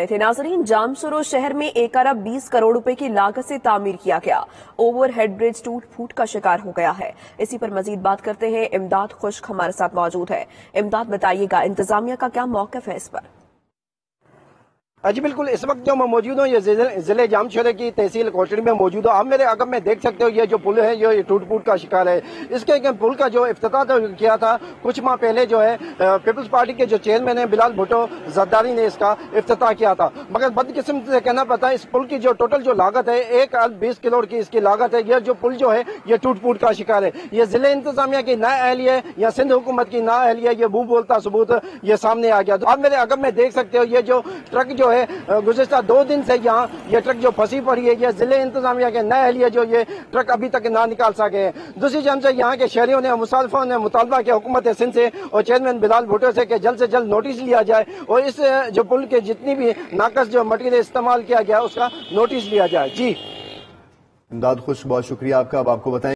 رہے تھے۔ ناظرین جام سرو شہر میں ایک ارب بیس کروڑ روپے کی لاگت سے تعمیر کیا گیا۔ اوور ہیڈ برج ٹوٹ پھوٹ کا شکار ہو گیا ہے۔ اسی پر مزید بات کرتے ہیں۔ امداد خشک ہمارے ساتھ موجود ہے۔ امداد بتائیے گا، انتظامیہ کا کیا موقف ہے اس پر؟ ہاں جی بالکل، اس وقت جو میں موجود ہوں، یہ ضلع جام شہرے کی تحصیل کوٹڑی میں موجود ہوں۔ آپ میرے عقب میں دیکھ سکتے ہو، یہ جو پل ہے، یہ ٹوٹ پوٹ کا شکار ہے۔ اس کے پل کا جو افتتاح کیا تھا، کچھ ماہ پہلے جو ہے پیپلز پارٹی کے جو چیئرمین ہیں، بلال بھٹو زرداری نے اس کا افتتاح کیا تھا۔ مگر بد قسم سے کہنا پڑتا ہے، اس پل کی جو ٹوٹل جو لاگت ہے، ایک ارب بیس کروڑ کی اس کی لاگت ہے۔ یہ جو پل جو ہے، یہ ٹوٹ پوٹ کا شکار ہے۔ یہ ضلع انتظامیہ کی نا اہلی ہے، یا سندھ حکومت کی نا اہلی ہے، یہ بو بولتا ثبوت یہ سامنے آ گیا۔ آپ میرے عقب میں دیکھ سکتے ہو، یہ جو ٹرک جو جو ہے گزشتہ دو دن سے یہاں یہ ٹرک جو پھنسی پڑی ہے، یہ ضلع انتظامیہ کے نئے اہلیہ جو یہ ٹرک ابھی تک نہ نکال سکے۔ ہیں دوسری جانب سے یہاں کے شہریوں نے مصالفوں نے، مطالبہ کیا حکومت سندھ سے اور چیئرمین بلال بھٹو سے کہ جلد سے جلد نوٹس لیا جائے اور اس جو پل کے جتنی بھی ناقص جو مٹیریل استعمال کیا گیا، اس کا نوٹس لیا جائے۔ جی۔ امداد خوش، بہت شکریہ آپ کا۔ اب آپ کو بتائیں